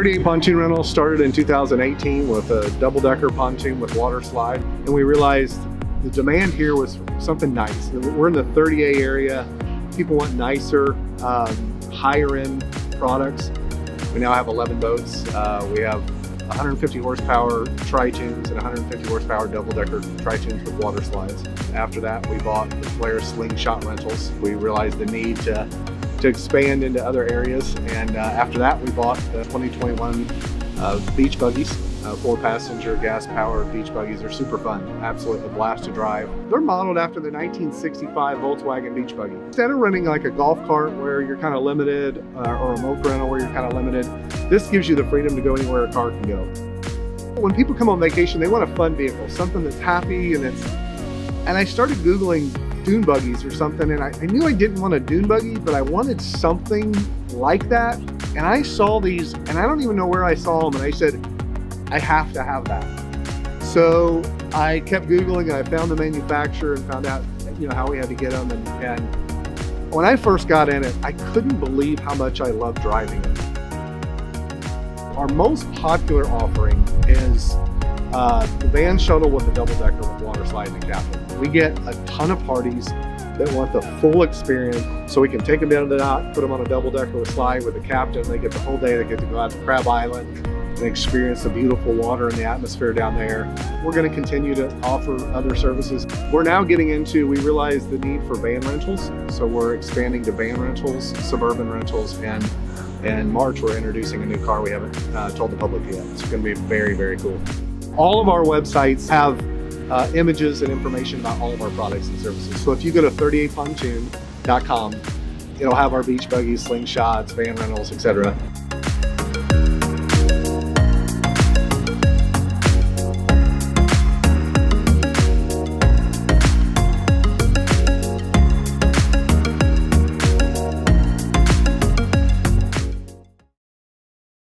30A Pontoon Rental started in 2018 with a double-decker pontoon with water slide, and we realized the demand here was something nice. We're in the 30A area. People want nicer, um, higher-end products. We now have 11 boats. Uh, we have 150 horsepower Tritoons and 150 horsepower double-decker Tritoons with water slides. After that, we bought the Polaris Slingshot Rentals. We realized the need to to expand into other areas. And uh, after that, we bought the 2021 uh, beach buggies, uh, four passenger gas powered beach buggies. They're super fun, absolutely a blast to drive. They're modeled after the 1965 Volkswagen beach buggy. Instead of running like a golf cart where you're kind of limited uh, or a moke rental where you're kind of limited, this gives you the freedom to go anywhere a car can go. When people come on vacation, they want a fun vehicle, something that's happy and it's, and I started Googling dune buggies or something. And I, I, knew I didn't want a dune buggy, but I wanted something like that. And I saw these, and I don't even know where I saw them. And I said, I have to have that. So I kept Googling and I found the manufacturer and found out, you know, how we had to get them. And, and when I first got in it, I couldn't believe how much I loved driving it. Our most popular offering is uh, the van shuttle with the double decker with water slide and the captain. We get a ton of parties that want the full experience. So we can take them down to the dock, put them on a double decker with slide with the captain. They get the whole day. They get to go out to Crab Island and experience the beautiful water and the atmosphere down there. We're going to continue to offer other services. We're now getting into, we realize the need for van rentals. So we're expanding to van rentals, suburban rentals, and in March, we're introducing a new car we haven't uh, told the public yet. It's going to be very, very cool. All of our websites have uh, images and information about all of our products and services. So if you go to 30Apontoon.com, it'll have our beach buggies, slingshots, van rentals, etc.